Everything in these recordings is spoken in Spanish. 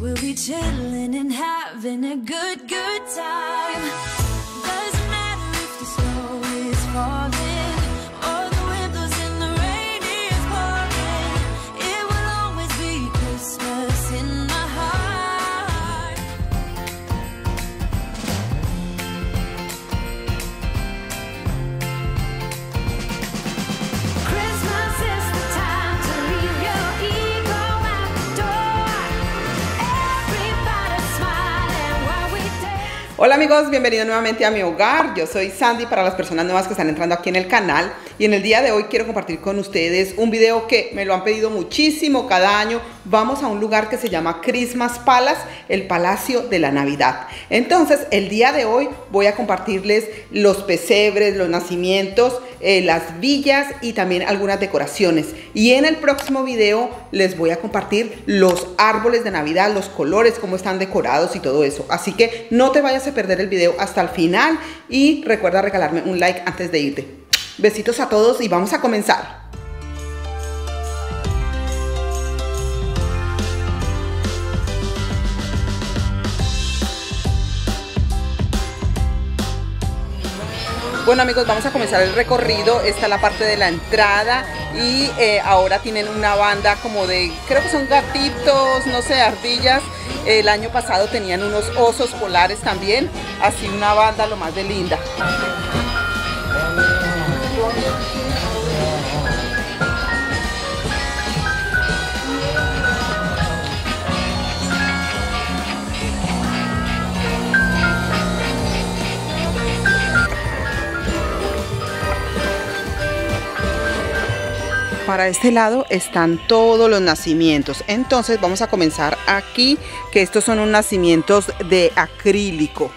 We'll be chilling and having a good, good time. Hola amigos, bienvenidos nuevamente a mi hogar. Yo soy Sandy para las personas nuevas que están entrando aquí en el canal. Y en el día de hoy quiero compartir con ustedes un video que me lo han pedido muchísimo cada año. Vamos a un lugar que se llama Christmas Palace, el Palacio de la Navidad. Entonces, el día de hoy voy a compartirles los pesebres, los nacimientos, eh, las villas y también algunas decoraciones. Y en el próximo video les voy a compartir los árboles de Navidad, los colores, cómo están decorados y todo eso. Así que no te vayas a perder el video hasta el final y recuerda regalarme un like antes de irte. Besitos a todos y vamos a comenzar. Bueno amigos, vamos a comenzar el recorrido. Esta es la parte de la entrada y eh, ahora tienen una banda como de, creo que son gatitos, no sé, ardillas. El año pasado tenían unos osos polares también. Así una banda lo más de linda. Para este lado están todos los nacimientos. Entonces vamos a comenzar aquí, que estos son unos nacimientos de acrílico.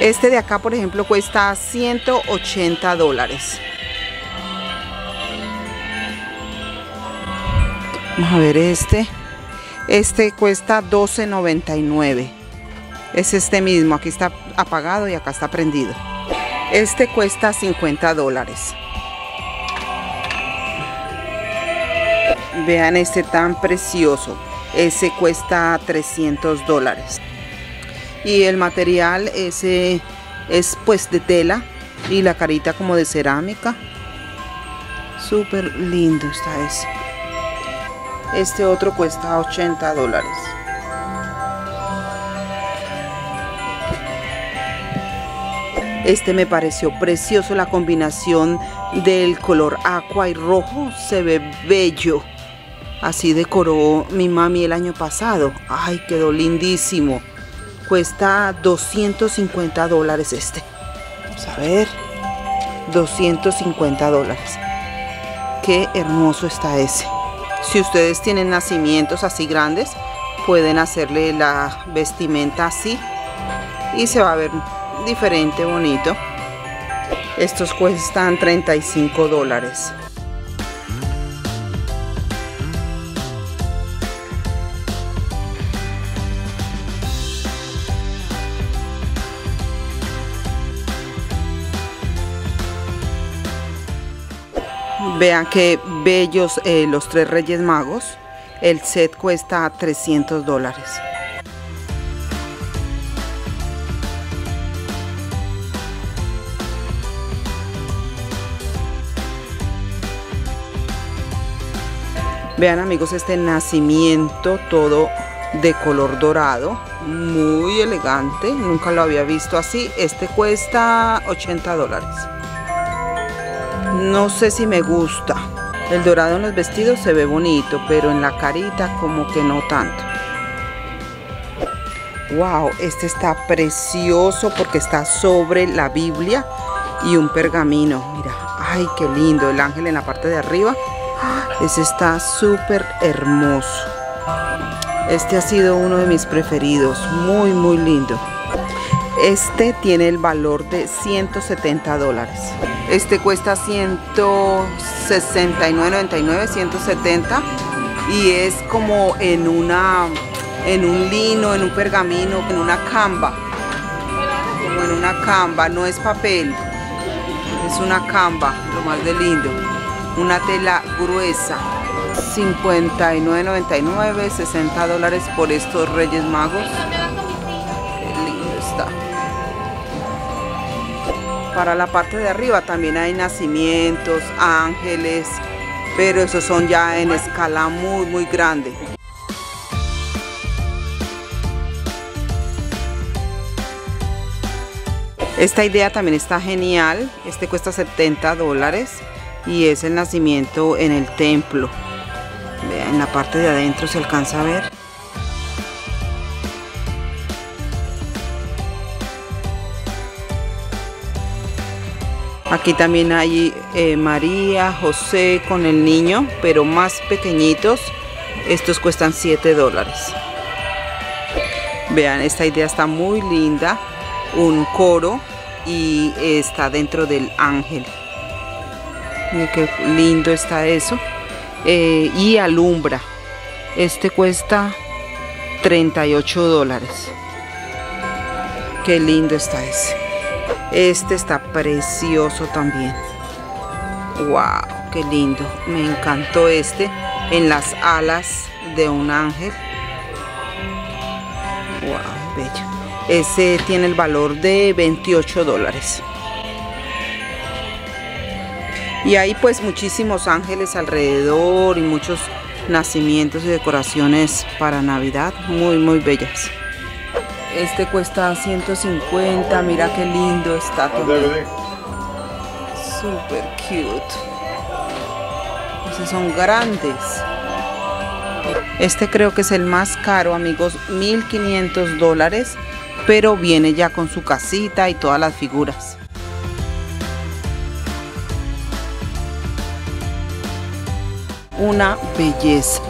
Este de acá, por ejemplo, cuesta 180 dólares. Vamos a ver este. Este cuesta 12.99. Es este mismo. Aquí está apagado y acá está prendido. Este cuesta 50 dólares. Vean este tan precioso. Ese cuesta 300 dólares. Y el material ese es pues de tela y la carita como de cerámica. Súper lindo está ese. Este otro cuesta 80 dólares. Este me pareció precioso la combinación del color aqua y rojo. Se ve bello. Así decoró mi mami el año pasado. Ay, quedó lindísimo. Cuesta 250 dólares este. Vamos a ver. 250 dólares. Qué hermoso está ese. Si ustedes tienen nacimientos así grandes, pueden hacerle la vestimenta así. Y se va a ver diferente, bonito. Estos cuestan 35 dólares. Vean qué bellos eh, los tres Reyes Magos. El set cuesta 300 dólares. Vean amigos este nacimiento todo de color dorado. Muy elegante. Nunca lo había visto así. Este cuesta 80 dólares. No sé si me gusta. El dorado en los vestidos se ve bonito, pero en la carita como que no tanto. Wow, este está precioso porque está sobre la Biblia y un pergamino. Mira, ay, qué lindo. El ángel en la parte de arriba. Ese está súper hermoso. Este ha sido uno de mis preferidos. Muy, muy lindo. Este tiene el valor de 170 dólares. Este cuesta 169.99, 170 y es como en una en un lino, en un pergamino, en una camba. Como en una camba, no es papel. Es una camba, lo más de lindo. Una tela gruesa. 59.99, 60 dólares por estos Reyes Magos. Qué lindo está. Para la parte de arriba también hay nacimientos, ángeles, pero esos son ya en escala muy, muy grande. Esta idea también está genial. Este cuesta 70 dólares y es el nacimiento en el templo. En la parte de adentro se alcanza a ver. Aquí también hay eh, María, José con el niño, pero más pequeñitos. Estos cuestan 7 dólares. Vean, esta idea está muy linda. Un coro y está dentro del ángel. Miren qué lindo está eso. Eh, y alumbra. Este cuesta 38 dólares. Qué lindo está ese. Este está precioso también. Wow, qué lindo. Me encantó este en las alas de un ángel. Wow, bello. Ese tiene el valor de 28 dólares. Y hay pues muchísimos ángeles alrededor y muchos nacimientos y decoraciones para Navidad muy muy bellas. Este cuesta 150, mira qué lindo está también. Super cute. Esos son grandes. Este creo que es el más caro, amigos, 1500 dólares, pero viene ya con su casita y todas las figuras. Una belleza.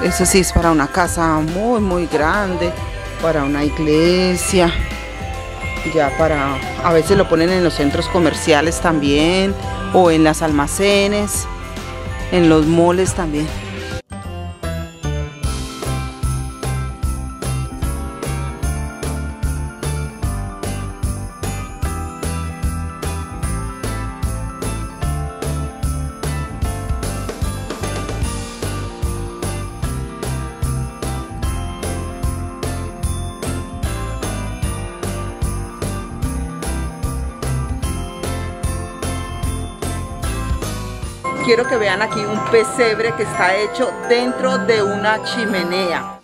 Eso sí es para una casa muy, muy grande, para una iglesia, ya para, a veces lo ponen en los centros comerciales también, o en las almacenes, en los moles también. Quiero que vean aquí un pesebre que está hecho dentro de una chimenea.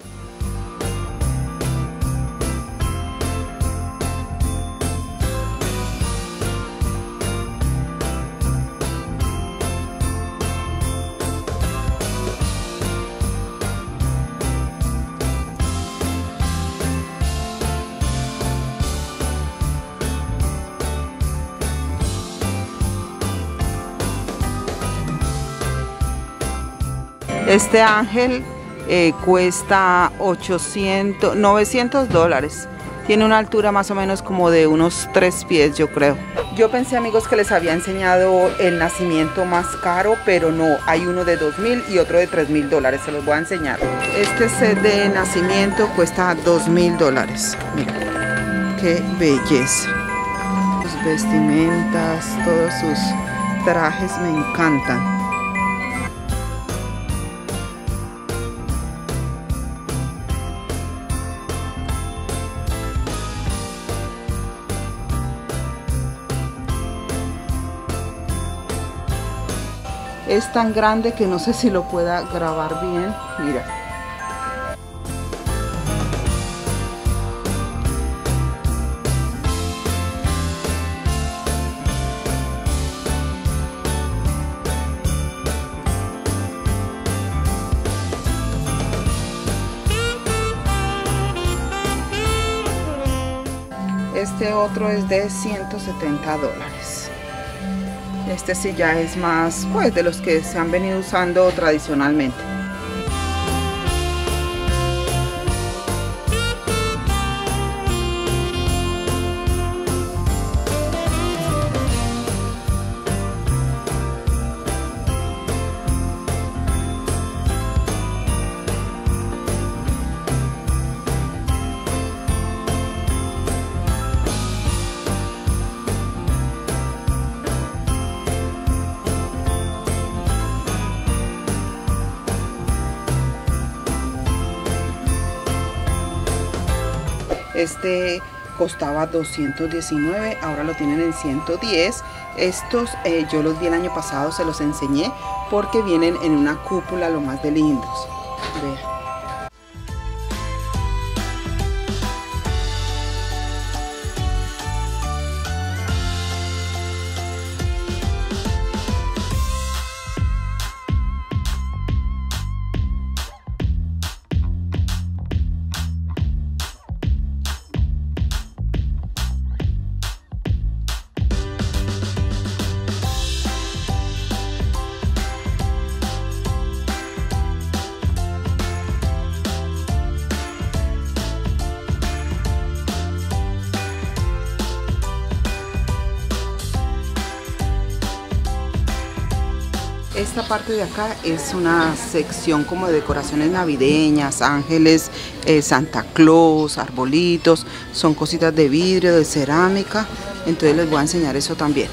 Este ángel eh, cuesta 800, 900 dólares. Tiene una altura más o menos como de unos 3 pies, yo creo. Yo pensé, amigos, que les había enseñado el nacimiento más caro, pero no. Hay uno de 2.000 y otro de 3.000 dólares. Se los voy a enseñar. Este set de nacimiento cuesta 2.000 dólares. Miren, qué belleza. Sus vestimentas, todos sus trajes me encantan. Es tan grande que no sé si lo pueda grabar bien. Mira. Este otro es de 170 dólares. Este sí ya es más pues de los que se han venido usando tradicionalmente. Este costaba 219, ahora lo tienen en 110. Estos eh, yo los vi el año pasado, se los enseñé porque vienen en una cúpula lo más de lindos. Vean. Esta parte de acá es una sección como de decoraciones navideñas, ángeles, eh, Santa Claus, arbolitos, son cositas de vidrio, de cerámica, entonces les voy a enseñar eso también.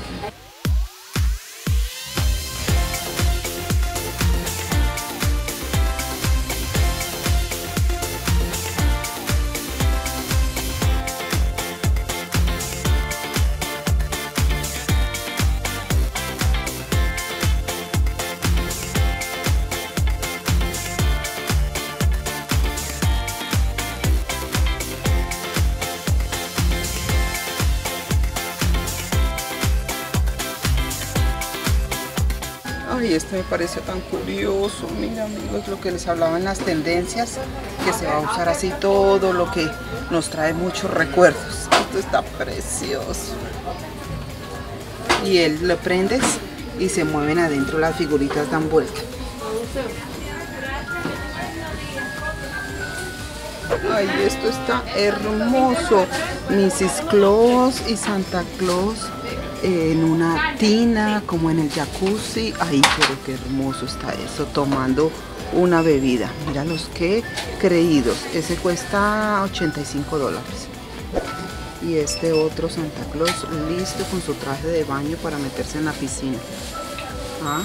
Me pareció tan curioso. Mira, amigos, lo que les hablaba en las tendencias, que se va a usar así todo lo que nos trae muchos recuerdos. Esto está precioso. Y él lo prendes y se mueven adentro las figuritas dan vuelta. Ay, esto está hermoso. Mrs. Claus y Santa Claus en una tina, como en el jacuzzi. Ay, pero qué hermoso está eso, tomando una bebida. Mira los que creídos. Ese cuesta 85 dólares. Y este otro Santa Claus listo con su traje de baño para meterse en la piscina. ¿Ah?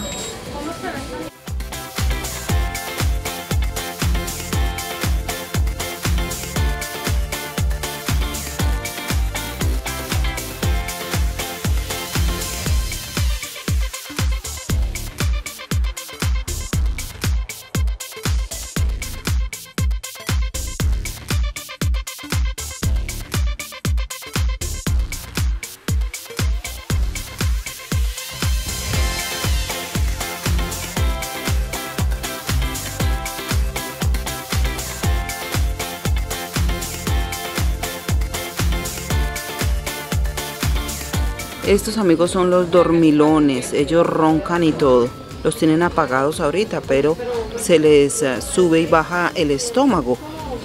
Estos amigos son los dormilones, ellos roncan y todo. Los tienen apagados ahorita, pero se les eh, sube y baja el estómago.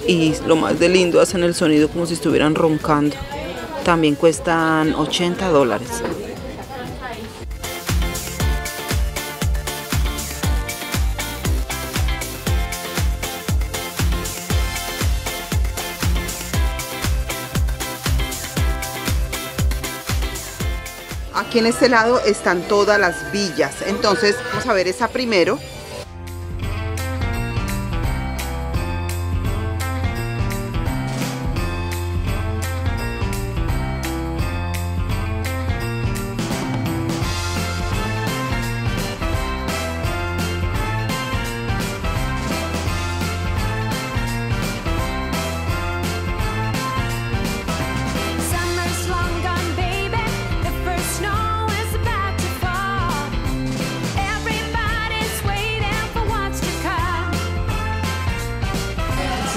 Y lo más de lindo, hacen el sonido como si estuvieran roncando. También cuestan 80 dólares. Aquí en este lado están todas las villas. Entonces, vamos a ver esa primero.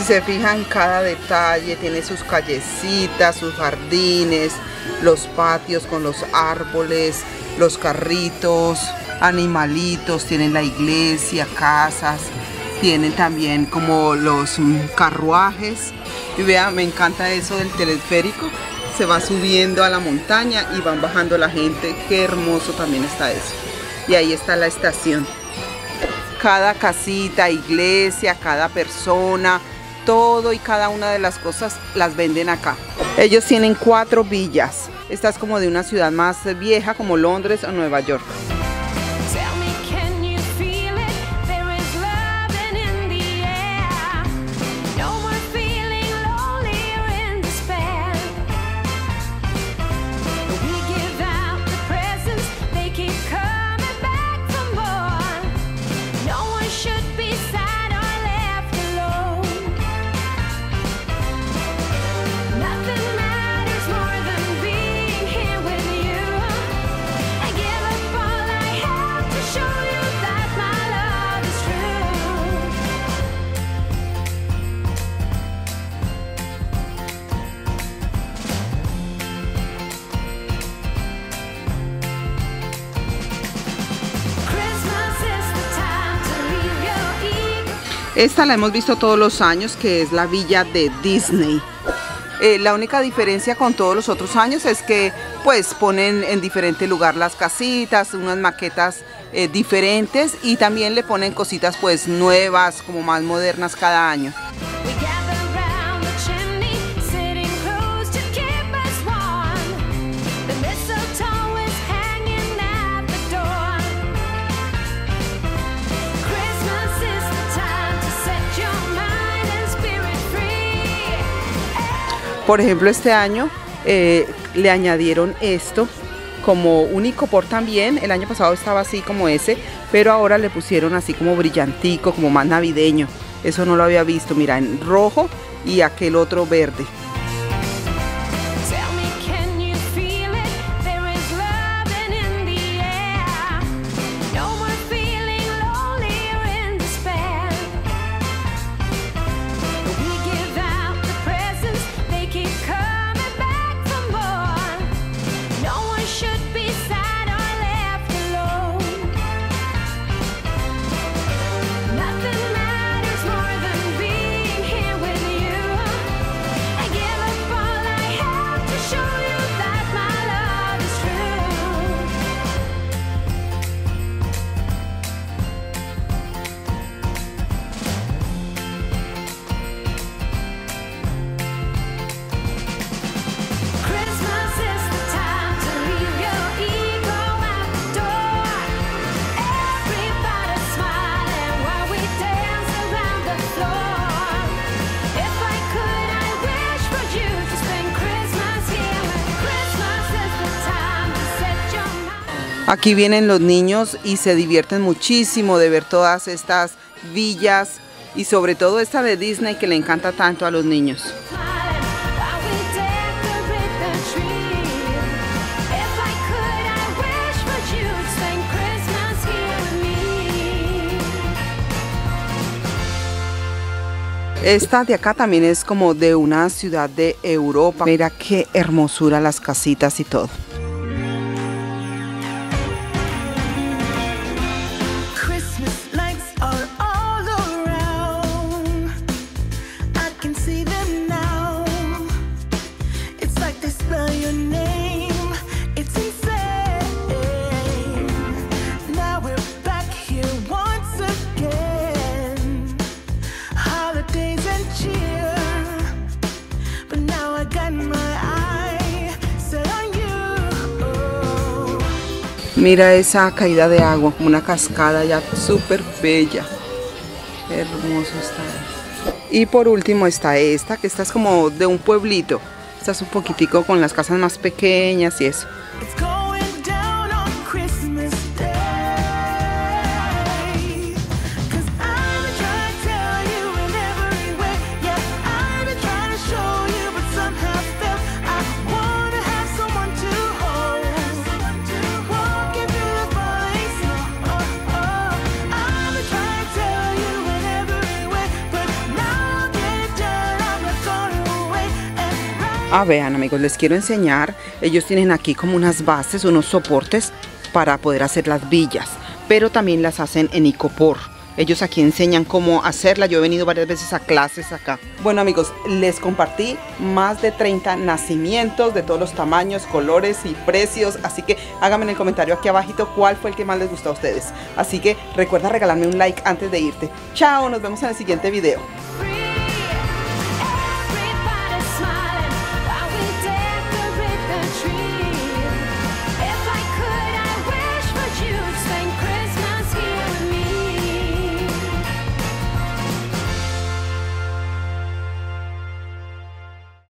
Se fijan, cada detalle tiene sus callecitas, sus jardines, los patios con los árboles, los carritos, animalitos, tienen la iglesia, casas, tienen también como los mm, carruajes. Y vean, me encanta eso del telesférico. Se va subiendo a la montaña y van bajando la gente. Qué hermoso también está eso. Y ahí está la estación cada casita, iglesia, cada persona, todo y cada una de las cosas las venden acá. Ellos tienen cuatro villas. Esta es como de una ciudad más vieja como Londres o Nueva York. Esta la hemos visto todos los años, que es la villa de Disney. Eh, la única diferencia con todos los otros años es que pues ponen en diferente lugar las casitas, unas maquetas eh, diferentes y también le ponen cositas pues nuevas, como más modernas cada año. Por ejemplo, este año eh, le añadieron esto como un icopor también. El año pasado estaba así como ese, pero ahora le pusieron así como brillantico, como más navideño. Eso no lo había visto, mira, en rojo y aquel otro verde. Aquí vienen los niños y se divierten muchísimo de ver todas estas villas y sobre todo esta de Disney que le encanta tanto a los niños. Esta de acá también es como de una ciudad de Europa. Mira qué hermosura las casitas y todo. Mira esa caída de agua, una cascada ya súper bella. Hermoso está. Y por último está esta, que esta es como de un pueblito. Esta es un poquitico con las casas más pequeñas y eso. Ah, vean amigos, les quiero enseñar. Ellos tienen aquí como unas bases, unos soportes para poder hacer las villas, pero también las hacen en icopor. Ellos aquí enseñan cómo hacerla. Yo he venido varias veces a clases acá. Bueno amigos, les compartí más de 30 nacimientos de todos los tamaños, colores y precios. Así que háganme en el comentario aquí abajito cuál fue el que más les gustó a ustedes. Así que recuerda regalarme un like antes de irte. Chao, nos vemos en el siguiente video.